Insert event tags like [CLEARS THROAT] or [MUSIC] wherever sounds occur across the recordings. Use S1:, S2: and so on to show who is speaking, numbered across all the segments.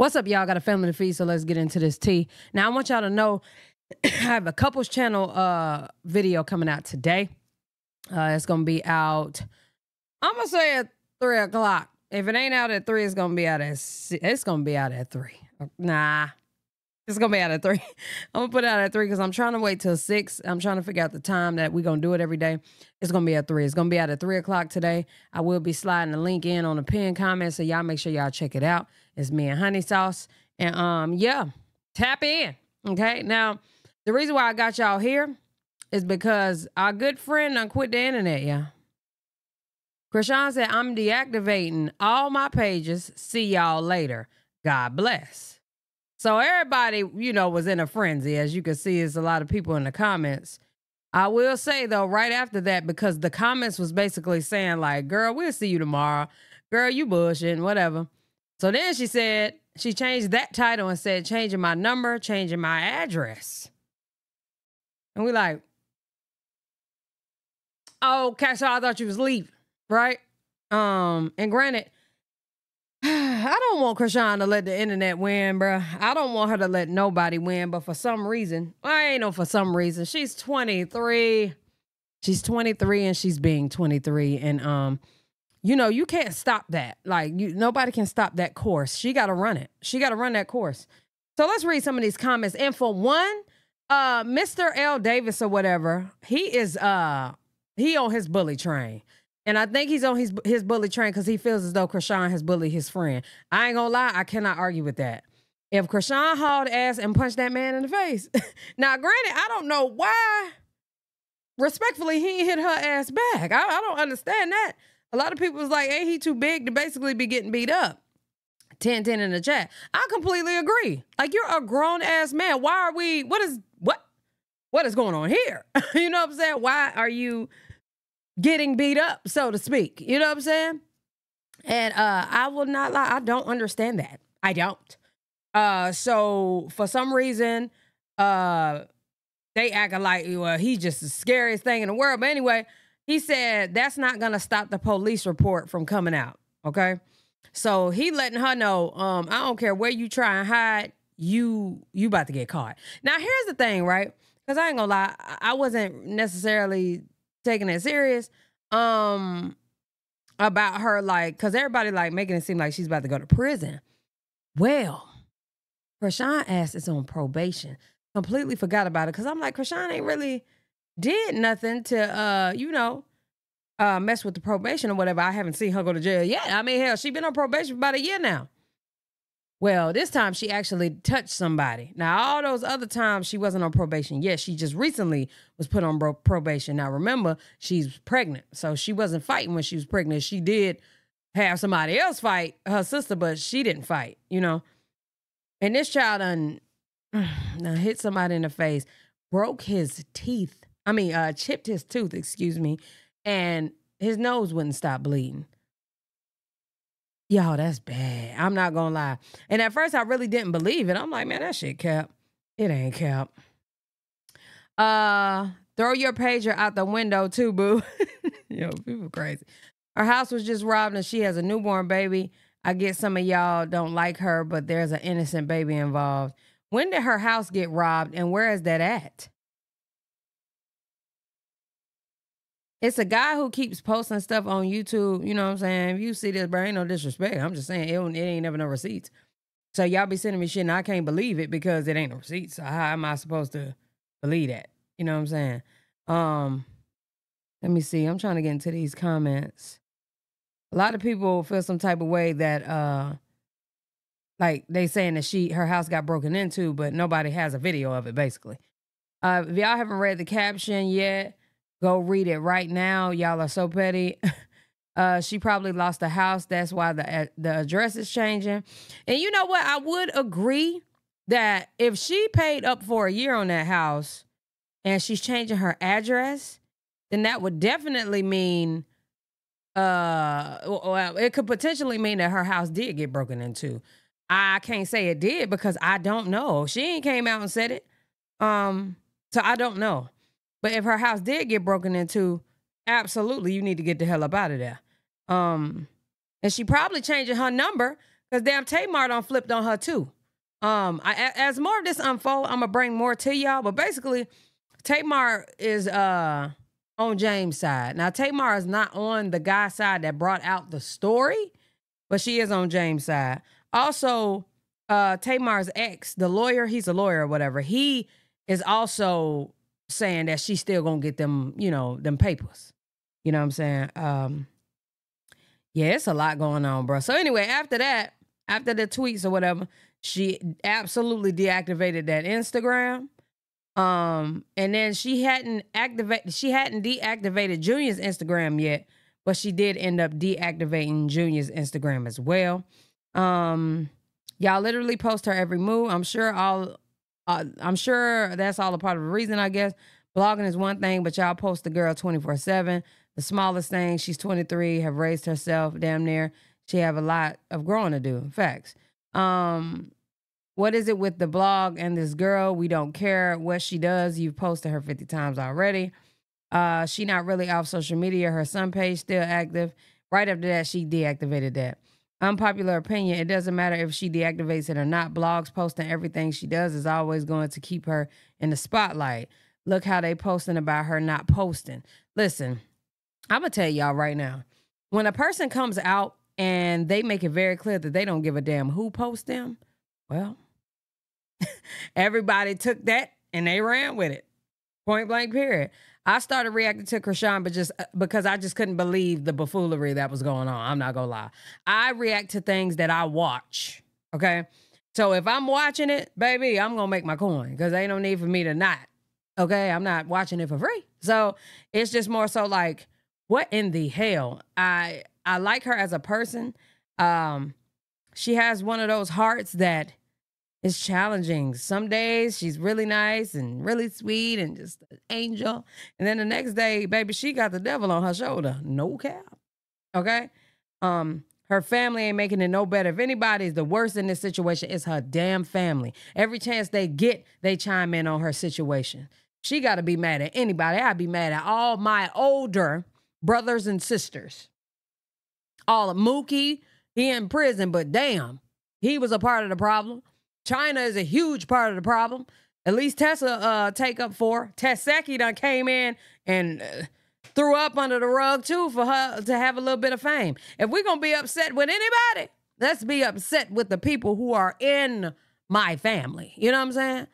S1: What's up, y'all? Got a family to feed, so let's get into this tea. Now, I want y'all to know [COUGHS] I have a couples channel uh video coming out today. Uh it's gonna be out. I'm gonna say at three o'clock. If it ain't out at three, it's gonna be out at six. it's gonna be out at three. Nah, it's gonna be out at three. [LAUGHS] I'm gonna put it out at three because I'm trying to wait till six. I'm trying to figure out the time that we're gonna do it every day. It's gonna be at three. It's gonna be out at three o'clock today. I will be sliding the link in on the pin comment, so y'all make sure y'all check it out. It's me and honey sauce. And um, yeah, tap in. Okay. Now, the reason why I got y'all here is because our good friend done quit the internet, yeah. Chrisean said, I'm deactivating all my pages. See y'all later. God bless. So everybody, you know, was in a frenzy. As you can see, there's a lot of people in the comments. I will say though, right after that, because the comments was basically saying like, "Girl, we'll see you tomorrow." Girl, you bushing, whatever. So then she said she changed that title and said changing my number, changing my address. And we like, oh, okay, so I thought you was leaving, right? Um, and granted, [SIGHS] I don't want Chrisean to let the internet win, bruh. I don't want her to let nobody win, but for some reason, I ain't know for some reason. She's 23. She's 23 and she's being 23. And um, you know, you can't stop that. Like you nobody can stop that course. She gotta run it. She gotta run that course. So let's read some of these comments. And for one, uh, Mr. L. Davis or whatever, he is uh he on his bully train. And I think he's on his his bully train because he feels as though Chrisean has bullied his friend. I ain't gonna lie, I cannot argue with that. If Chrisean hauled ass and punched that man in the face, [LAUGHS] now granted, I don't know why. Respectfully, he hit her ass back. I, I don't understand that. A lot of people was like, ain't he too big to basically be getting beat up? 10 10 in the chat. I completely agree. Like you're a grown ass man. Why are we what is what what is going on here? [LAUGHS] you know what I'm saying? Why are you getting beat up, so to speak. You know what I'm saying? And uh, I will not lie, I don't understand that. I don't. Uh, so for some reason, uh, they acting like well, he's just the scariest thing in the world. But anyway, he said that's not gonna stop the police report from coming out. Okay. So he letting her know, um, I don't care where you try and hide, you you about to get caught. Now here's the thing, right? Because I ain't gonna lie, I wasn't necessarily taking it serious. Um, about her like, cause everybody like making it seem like she's about to go to prison. Well, Chrisean ass is on probation. Completely forgot about it. Cause I'm like, Chrisean ain't really did nothing to uh, you know, uh mess with the probation or whatever. I haven't seen her go to jail yet. I mean, hell, she been on probation for about a year now. Well, this time she actually touched somebody. Now, all those other times she wasn't on probation. Yes, she just recently was put on probation. Now, remember, she's pregnant. So she wasn't fighting when she was pregnant. She did have somebody else fight her sister, but she didn't fight, you know. And this child done, [SIGHS] done hit somebody in the face, broke his teeth. I mean, uh, chipped his tooth, excuse me, and his nose wouldn't stop bleeding. Y'all, that's bad. I'm not gonna lie. And at first, I really didn't believe it. I'm like, man, that shit cap. It ain't cap. Uh, throw your pager out the window too, boo. [LAUGHS] Yo, people crazy. Her house was just robbed, and she has a newborn baby. I get some of y'all don't like her, but there's an innocent baby involved. When did her house get robbed, and where is that at? It's a guy who keeps posting stuff on YouTube. You know what I'm saying? If you see this, bro, ain't no disrespect. I'm just saying it, it ain't never no receipts. So y'all be sending me shit and I can't believe it because it ain't no receipts. So how am I supposed to believe that? You know what I'm saying? Um, let me see. I'm trying to get into these comments. A lot of people feel some type of way that uh like they saying that she her house got broken into, but nobody has a video of it, basically. Uh if y'all haven't read the caption yet, Go read it right now. Y'all are so petty. [LAUGHS] Uh, she probably lost the house. That's why the the address is changing. And you know what? I would agree that if she paid up for a year on that house and she's changing her address, then that would definitely mean uh well it could potentially mean that her house did get broken into. I can't say it did because I don't know. She ain't came out and said it. Um so I don't know. But if her house did get broken into, absolutely you need to get the hell up out of there. Um, and she probably changing her number Because damn Tamar done flipped on her too. Um, I, as more of this unfold, I'm gonna bring more to y'all. But basically, Tamar is uh on James' side. Now Tamar is not on the guy side that brought out the story, but she is on James' side. Also, uh Tamar's ex, the lawyer, he's a lawyer or whatever. He is also saying that she's still gonna get them, you know, them papers. You know what I'm saying? Um, yeah, it's a lot going on, bro. So anyway, after that, after the tweets or whatever, she absolutely deactivated that Instagram. Um, and then she hadn't activated she hadn't deactivated Junior's Instagram yet, but she did end up deactivating Junior's Instagram as well. Um, y'all literally post her every move. I'm sure all uh, I'm sure that's all a part of the reason, I guess. Blogging is one thing, but y'all post the girl 24-7. The smallest thing, she's 23, have raised herself damn near. She have a lot of growing to do. Facts. Um, what is it with the blog and this girl? We don't care what she does. You've posted her 50 times already. Uh, she not really off social media. Her son page still active. Right after that, she deactivated that. Unpopular opinion. It doesn't matter if she deactivates it or not. Blogs posting everything she does is always going to keep her in the spotlight. Look how they posting about her not posting. Listen, I'm gonna tell y'all right now. When a person comes out and they make it very clear that they don't give a damn who posts them, well, [LAUGHS] everybody took that and they ran with it. Point blank, period. I started reacting to Chrisean, but just uh, because I just couldn't believe the buffoonery that was going on. I'm not gonna lie. I react to things that I watch. Okay. So if I'm watching it, baby, I'm gonna make my coin because ain't no need for me to not. Okay. I'm not watching it for free. So it's just more so like, what in the hell? I I like her as a person. Um, she has one of those hearts that is challenging. Some days she's really nice and really sweet and just an angel. And then the next day, baby, she got the devil on her shoulder. No cap. Okay? Um, her family ain't making it no better. If anybody's the worst in this situation, it's her damn family. Every chance they get, they chime in on her situation. She got to be mad at anybody. I'd be mad at all my older brothers and sisters. All of Mookie, he in prison, but damn, he was a part of the problem. China is a huge part of the problem. At least Tessa uh, take up for. Teshki done came in and uh, threw up under the rug too for her to have a little bit of fame. If we're gonna be upset with anybody, let's be upset with the people who are in my family. You know what I'm saying?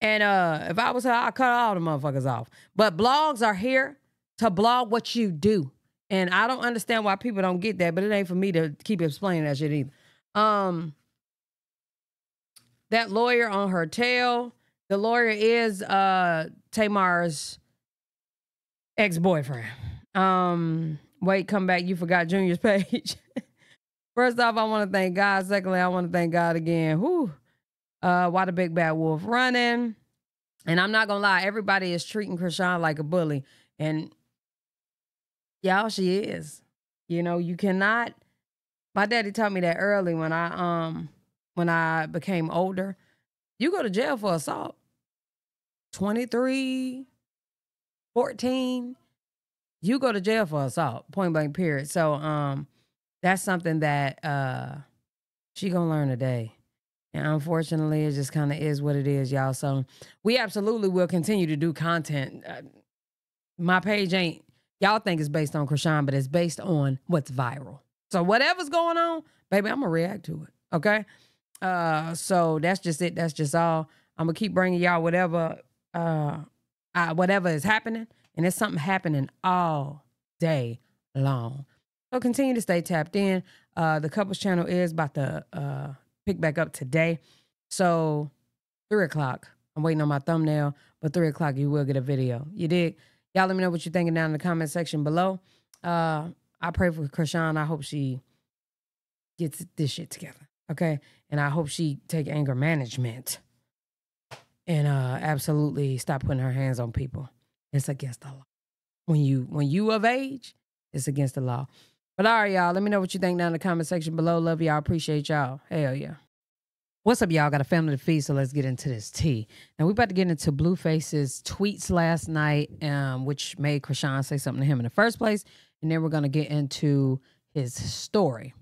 S1: And uh, if I was her, I'd cut all the motherfuckers off. But blogs are here to blog what you do. And I don't understand why people don't get that, but it ain't for me to keep explaining that shit either. Um, that lawyer on her tail. The lawyer is uh Tamar's ex-boyfriend. Um, wait, come back. You forgot Junior's [LAUGHS] page. First off, I want to thank God. Secondly, I want to thank God again. Who? Uh, why the big bad wolf running? And I'm not gonna lie, everybody is treating Chrisean like a bully. And y'all, she is. You know, you cannot. My daddy taught me that early when I um when I became older. You go to jail for assault. 23, 14, you go to jail for assault, point blank period. So um that's something that uh she gonna learn today. And unfortunately, it just kind of is what it is, y'all. So we absolutely will continue to do content. Uh, my page ain't y'all think it's based on Chrisean, but it's based on what's viral. So whatever's going on, baby, I'm gonna react to it. Okay. Uh, so that's just it. That's just all. I'm gonna keep bringing y'all whatever, uh, uh, whatever is happening, and it's something happening all day long. So continue to stay tapped in. Uh, the couples channel is about to uh pick back up today. So three o'clock. I'm waiting on my thumbnail, but three o'clock you will get a video. You did. Y'all let me know what you're thinking down in the comment section below. Uh, I pray for Chrisean. I hope she gets this shit together. Okay. And I hope she take anger management and uh absolutely stop putting her hands on people. It's against the law. When you when you of age, it's against the law. But all right, y'all. Let me know what you think down in the comment section below. Love y'all. Appreciate y'all. Hell yeah. What's up, y'all? Got a family to feed, so let's get into this tea. Now we're about to get into Blueface's tweets last night, um, which made Chrisean say something to him in the first place, and then we're gonna get into his story.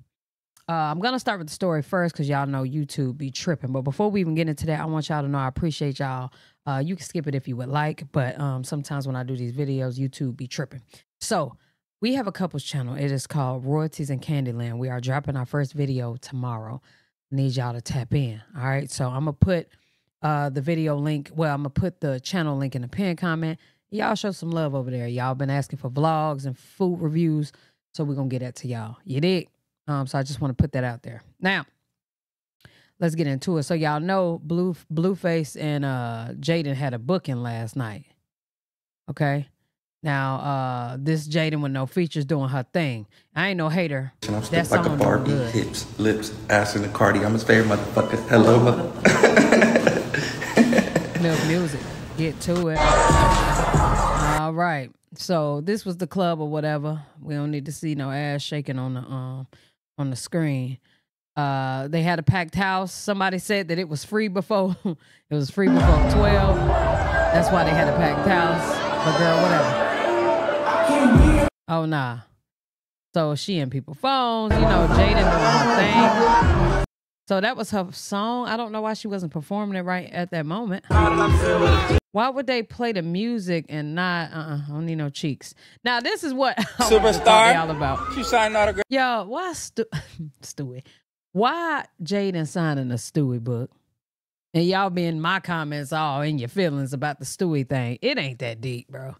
S1: Uh, I'm gonna start with the story first because y'all know YouTube be tripping. But before we even get into that, I want y'all to know I appreciate y'all. Uh, you can skip it if you would like, but um, sometimes when I do these videos, YouTube be tripping. So we have a couples channel. It is called Royalties and Candyland. We are dropping our first video tomorrow. Need y'all to tap in. All right. So I'm gonna put uh the video link. Well, I'm gonna put the channel link in the pin comment. Y'all show some love over there. Y'all been asking for vlogs and food reviews. So we're gonna get that to y'all. You dig? Um, so I just want to put that out there. Now, let's get into it. So y'all know Blue Blueface and uh Jaidyn had a booking last night. Okay. Now, uh, this Jaidyn with no features doing her thing. I ain't no hater.
S2: And I'm still like a Barbie, hips, lips, ass, and Cardi. I'm his favorite motherfucker. Hello, mother. [LAUGHS]
S1: MILF Music. Get to it. All right. So this was the club or whatever. We don't need to see no ass shaking on the um on the screen. Uh they had a packed house. Somebody said that it was free before [LAUGHS] it was free before 12. That's why they had a packed house. But girl, whatever. Oh nah. So she and people phones, you know, Jaidyn doing her thing. So that was her song. I don't know why she wasn't performing it right at that moment. Why would they play the music and not? Uh, uh I don't need no cheeks. Now this is what [LAUGHS] I wanted to talk
S3: Superstar.
S1: y'all about.
S3: You signed autograph.
S1: Yo, why Stu- [LAUGHS] Stewie? Why Jaidyn signing a Stewie book? And y'all be in my comments all in your feelings about the Stewie thing. It ain't that deep, bro.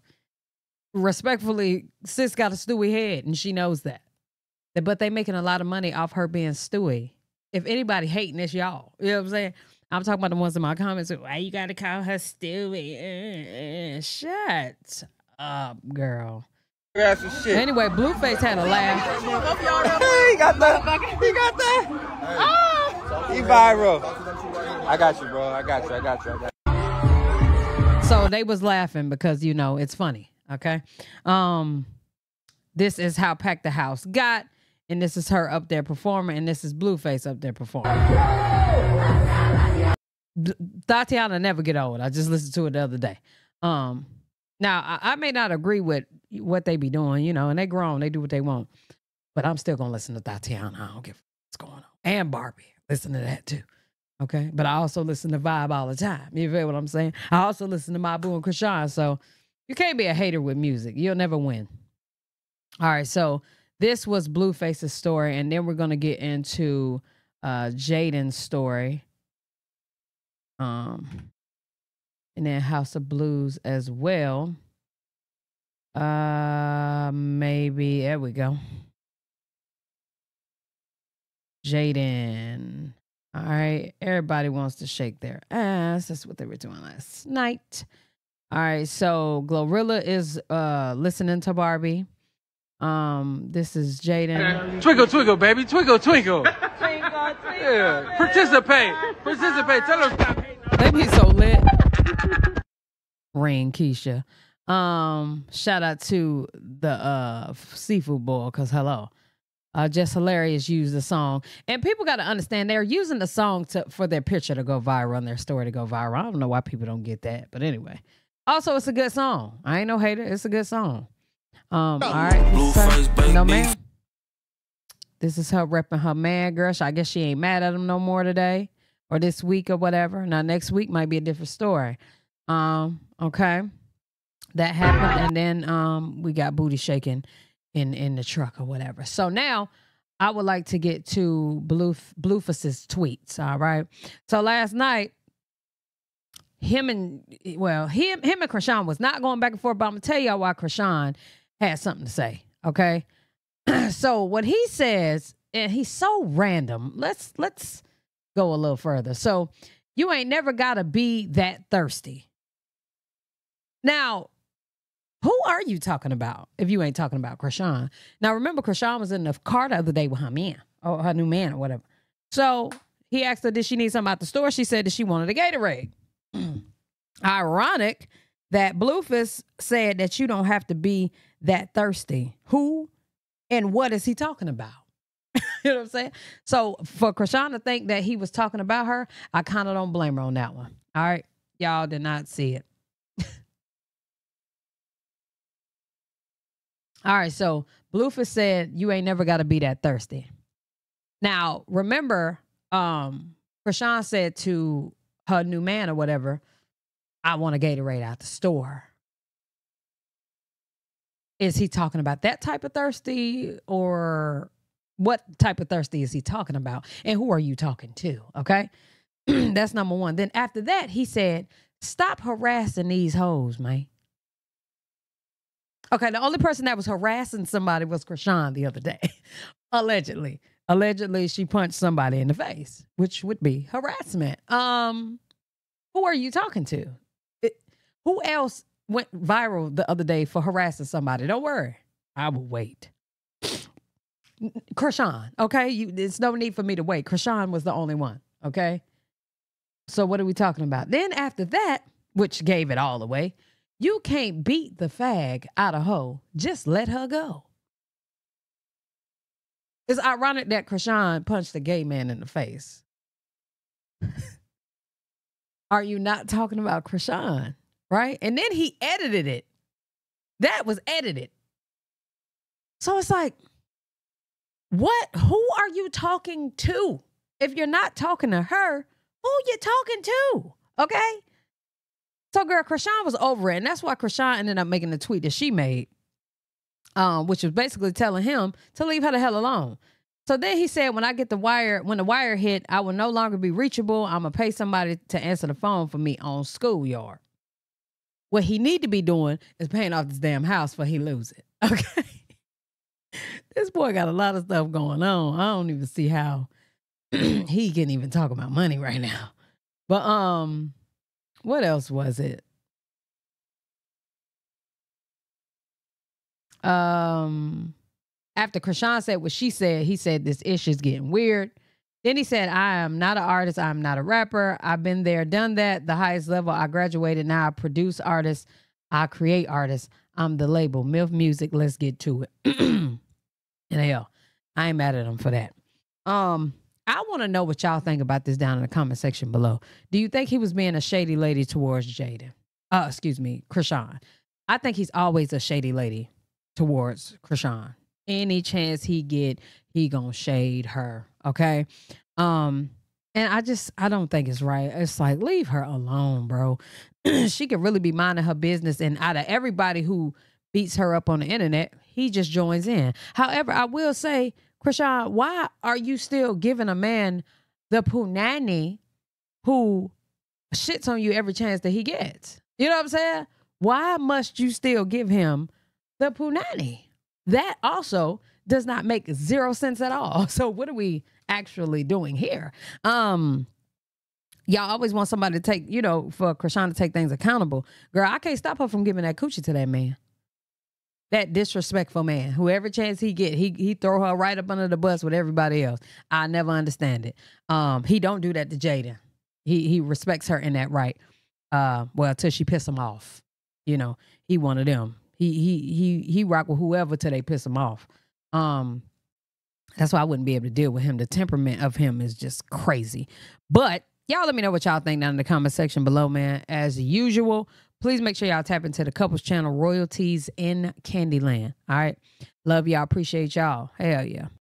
S1: Respectfully, sis got a Stewie head and she knows that. But they making a lot of money off her being Stewie. If anybody hating, it's y'all. You know what I'm saying? I'm talking about the ones in my comments. Why you gotta call her Stewie? Uh, uh, shut up, girl.
S3: Shit.
S1: Anyway, Blueface had a laugh.
S3: he got that. He got that. Oh, He viral. I got you, bro. I got you. I got you. I got you.
S1: So they was laughing because you know it's funny. Okay. Um, this is how packed the house got, and this is her up there performing, and this is Blueface up there performing. Thotiana never get old. I just listened to it the other day. Um, now I, I may not agree with what they be doing, you know, and they grown, they do what they want, but I'm still gonna listen to Thotiana. I don't give a what's going on, and Barbie. Listen to that too. Okay. But I also listen to Vibe all the time. You feel what I'm saying? I also listen to Mabu and Chrisean. So you can't be a hater with music. You'll never win. All right. So this was Blueface's story. And then we're going to get into uh, Jaidyn's story. Um, and then House of Blues as well. Uh, maybe. There we go. Jaidyn. All right. Everybody wants to shake their ass. That's what they were doing last night. All right. So Glorilla is uh listening to Barbie. Um, this is Jaidyn.
S4: Twinkle, twinkle, baby. Twinkle, twinkle. [LAUGHS] Yeah. Participate. Participate. Tell them stop hating.
S1: They be so lit. Rain Keisha. Um, shout out to the uh seafood bowl, cause hello. Uh just hilarious used the song. And people gotta understand they're using the song to for their picture to go viral and their story to go viral. I don't know why people don't get that, but anyway. Also, it's a good song. I ain't no hater. It's a good song. Um, all right. this is her-
S5: baby.
S1: no man. This is her repping her man, girl. I guess she ain't mad at him no more today or this week or whatever. Now next week might be a different story. Um, okay. That happened, and then um we got booty shaking in in the truck or whatever. So now I would like to get to Blue Blueface's tweets. All right. So last night, him and well, him him and Chrisean was not going back and forth, but I'm gonna tell y'all why Chrisean had something to say. Okay. [CLEARS THROAT] so what he says, and he's so random. Let's let's go a little further. So you ain't never gotta be that thirsty. Now, who are you talking about if you ain't talking about Chrisean? Now remember, Chrisean was in the car the other day with her man or her new man or whatever. So he asked her, did she need something at the store? She said that she wanted a Gatorade. [CLEARS THROAT] Ironic that Blueface said that you don't have to be that thirsty. Who and what is he talking about? [LAUGHS] you know what I'm saying? So for Chrisean to think that he was talking about her, I kind of don't blame her on that one. All right. Y'all did not see it. [LAUGHS] All right. So Blueface said, You ain't never got to be that thirsty. Now, remember, um, Chrisean said to her new man or whatever, I want a Gatorade out the store. Is he talking about that type of thirsty or what type of thirsty is he talking about? And who are you talking to? Okay. [CLEARS THROAT] That's number one. Then after that, he said, Stop harassing these hoes, man. Okay, the only person that was harassing somebody was Chrisean the other day, [LAUGHS] allegedly. Allegedly, she punched somebody in the face, which would be harassment. Um, who are you talking to? Who else went viral the other day for harassing somebody? Don't worry, I will wait. [SNIFFS] Chrisean, okay, you, there's no need for me to wait. Chrisean was the only one, okay. So what are we talking about? Then after that, which gave it all away, you can't beat the fag out of hoe. Just let her go. It's ironic that Chrisean punched a gay man in the face. [LAUGHS] Are you not talking about Chrisean? Right? And then he edited it. That was edited. So it's like, what? Who are you talking to? If you're not talking to her, who you talking to? Okay. So, girl, Chrisean was over it. And that's why Chrisean ended up making the tweet that she made, um, which was basically telling him to leave her the hell alone. So then he said, when I get the wire, when the wire hit, I will no longer be reachable. I'm gonna pay somebody to answer the phone for me on schoolyard. What he need to be doing is paying off this damn house before he lose it. [LAUGHS] Okay. this boy got a lot of stuff going on. I don't even see how [CLEARS THROAT] he can even talk about money right now. But um, what else was it? Um, after Chrisean said what she said, he said this issue's getting weird. Then he said, I am not an artist. I'm not a rapper. I've been there, done that. The highest level. I graduated. Now I produce artists. I create artists. I'm the label. MILF Music. Let's get to it. [CLEARS THROAT] and hell, I ain't mad at him for that. Um, I want to know what y'all think about this down in the comment section below. Do you think he was being a shady lady towards Jaidyn? Uh, excuse me, Chrisean. I think he's always a shady lady towards Chrisean. Any chance he get, he gonna shade her. Okay. Um, and I just I don't think it's right. It's like leave her alone, bro. [CLEARS THROAT] she could really be minding her business, and out of everybody who beats her up on the internet, he just joins in. However, I will say Chrisean, why are you still giving a man the punani who shits on you every chance that he gets? You know what I'm saying? Why must you still give him the punani? That also does not make zero sense at all. [LAUGHS] So what are we actually doing here? Um y'all always want somebody to take, you know, for Chrisean to take things accountable. Girl, I can't stop her from giving that coochie to that man that disrespectful man. Whoever chance he get, he he throw her right up under the bus with everybody else. I never understand it. Um, he don't do that to Jada. He he respects her in that right. Uh, well, till she piss him off. You know, he one of them. He he he he rock with whoever till they piss him off. Um, that's why I wouldn't be able to deal with him. The temperament of him is just crazy. But y'all let me know what y'all think down in the comment section below, man. As usual, please make sure y'all tap into the couples channel royalties in Candyland. All right. Love y'all. Appreciate y'all. Hell yeah.